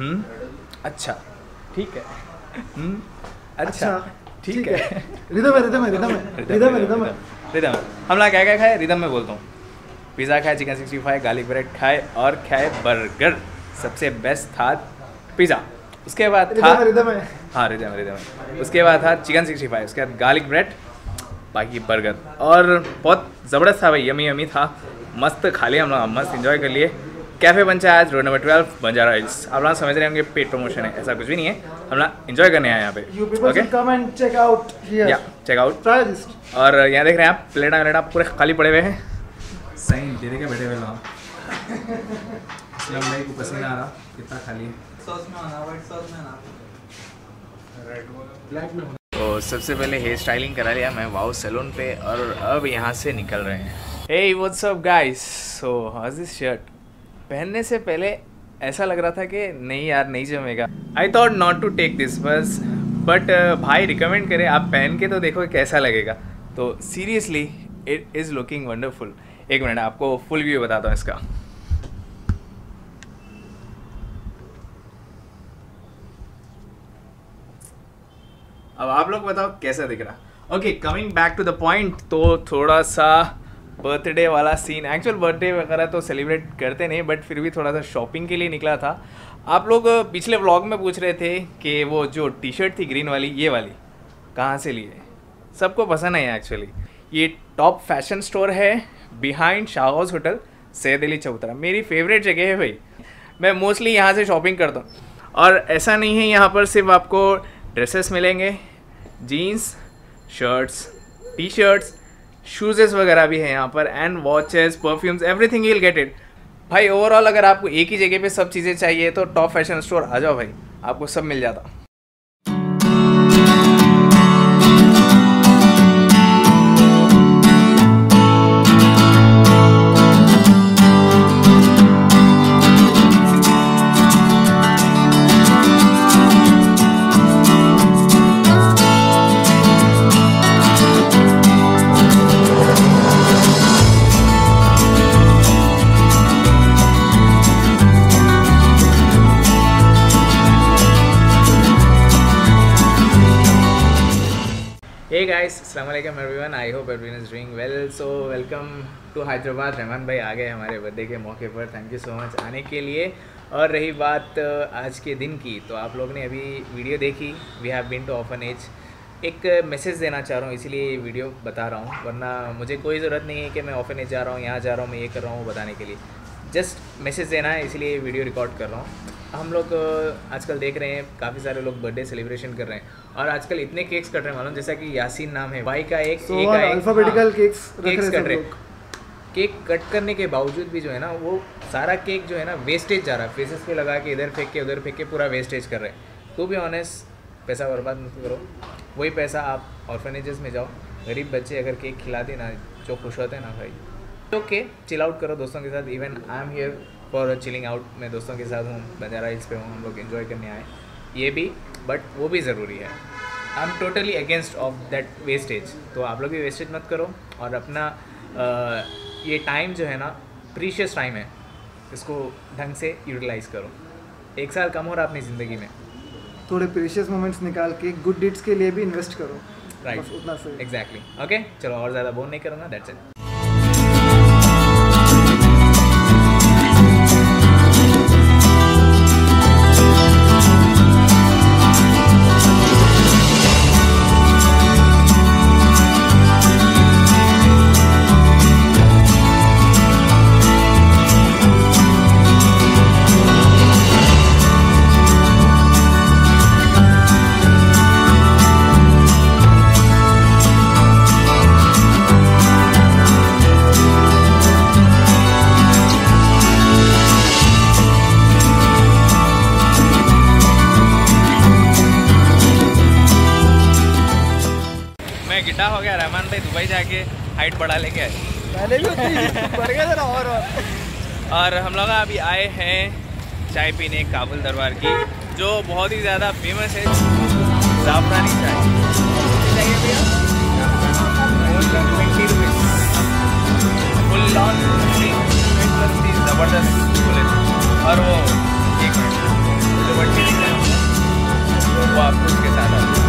हम्म? अच्छा। ठीक है। हम्म? अच्छा। ठीक है। रिदम है रिदम है रिदम है। रिदम है रिदम है। रिदम। हम लोग क्या क्या खाए? रिदम में बोलता हूँ। पिज़्ज़ा खाए chicken sixty five garlic bread खाए और खाए बर्गर। सबसे बेस्ट था पिज़्ज़ा। उसके बाद था रिदम है। हाँ रिदम रिदम उसके बाद था चिकन सिक्सटी फाइव उसके बाद गार्लिक ब्रेड बाकी बर्गर। और बहुत ज़बरदस्त था भाई यमी यमी था। मस्त खा लिया हम लोग मस्त इन्जॉय कर लिए। कैफ़े बन आज road number twelve Banjara Hills आप लोग समझ रहे होंगे पेड प्रमोशन है ऐसा कुछ भी नहीं है। हम लोग इन्जॉय करने आए यहाँ पे okay and check out here. या चेक आउट और यहाँ देख रहे हैं आप प्लेटा व्लेटा पूरे खाली पड़े हुए हैं। सही दे के बैठे हुए लोग पसीना आ रहा कितना खाली है। सॉस में आना व्हाइट सॉस में आना Black में तो सबसे पहले हेयर स्टाइलिंग करा लिया मैं वाओ सैलून पे और अब यहाँ से निकल रहे हैं। Hey what's up guys so how this shirt पहनने से पहले ऐसा लग रहा था कि नहीं यार, नहीं जमेगा। I thought not to take this बस बट भाई रिकमेंड करे, आप पहन के तो देखो कैसा लगेगा। तो seriously it is looking wonderful एक मिनट, आपको फुल व्यू बताता हूँ इसका। अब आप लोग बताओ कैसा दिख रहा। Okay coming back to the point तो थोड़ा सा बर्थडे वाला सीन एक्चुअल बर्थडे वगैरह तो सेलिब्रेट करते नहीं बट फिर भी थोड़ा सा शॉपिंग के लिए निकला था। आप लोग पिछले व्लॉग में पूछ रहे थे कि वो जो टी शर्ट थी ग्रीन वाली, ये वाली, कहाँ से लिए सबको पसंद है एक्चुअली ये टॉप फ़ैशन स्टोर है बिहाइंड शाहौज होटल सैद अली चौतरा मेरी फेवरेट जगह है भाई। मैं मोस्टली यहाँ से शॉपिंग करता हूँ। और ऐसा नहीं है यहाँ पर सिर्फ़ आपको ड्रेसेस मिलेंगे jeans shirts T shirts shoes वगैरह भी हैं यहाँ पर and watches perfumes everything you will get it भाई ओवरऑल अगर आपको एक ही जगह पे सब चीज़ें चाहिए तो टॉप फ़ैशन स्टोर आ जाओ भाई, आपको सब मिल जाता। Guys, Assalamualaikum everyone. I hope everyone is doing well. So welcome to Hyderabad Rahman भाई आ गए हमारे बर्थडे के मौके पर थैंक यू सो मच आने के लिए और रही बात आज के दिन की तो आप लोग ने अभी वीडियो देखी we have been too often as एक मैसेज देना चाह रहा हूँ इसीलिए ये वीडियो बता रहा हूँ वरना मुझे कोई ज़रूरत नहीं है कि मैं ऑफन एज जा रहा हूँ यहाँ जा रहा हूँ मैं ये कर रहा हूँ बताने के लिए जस्ट मैसेज देना है इसलिए वीडियो रिकॉर्ड कर रहा हूँ हम लोग आजकल देख रहे हैं काफ़ी सारे लोग बर्थडे सेलिब्रेशन कर रहे हैं। और आजकल इतने केक्स कट रहे हैं मालूम जैसा कि यासीन नाम है। भाई का एक So एक all का एक alphabetical हाँ, केक्स कट रहे केक कट करने के बावजूद भी जो है ना वो सारा केक जो है ना वेस्टेज जा रहा है। फेसेस पे लगा के इधर फेंक के उधर फेंक के पूरा वेस्टेज कर रहे हैं। तो भी ऑनेस्ट पैसा बर्बाद मत करो। वही पैसा आप ऑर्फेनेजेस में जाओ। गरीब बच्चे अगर केक खिला दे ना जो खुश होते हैं ना भाई। ओके चिल आउट करो दोस्तों के साथ। Even I am here for chilling out मैं दोस्तों के साथ हूँ बंजारा हिल्स पे हूँ हम लोग इन्जॉय करने आए ये भी बट वो भी ज़रूरी है। I am totally against of that wastage तो आप लोग भी वेस्टेज मत करो और अपना अ, ये टाइम जो है ना प्रीशियस टाइम है इसको ढंग से यूटिलाइज करो। एक साल कम हो रहा अपनी ज़िंदगी में। थोड़े प्रीशियस मोमेंट्स निकाल के गुड डीड्स के लिए भी इन्वेस्ट करो। राइट बस उतना सही। एग्जैक्टली ओके चलो और ज़्यादा बोल नहीं करूँगा दैट्स इट मैं गिड्डा हो गया रहमान भाई दुबई जाके हाइट बढ़ा लेके आए। पहले भी बढ़ गया जरा और। और हम लोग अभी आए हैं चाय पीने काबुल दरबार की जो बहुत ही ज़्यादा फ़ेमस है। जाफरानी चाय। और वो एक मिनट मुझे आपको उसके साथ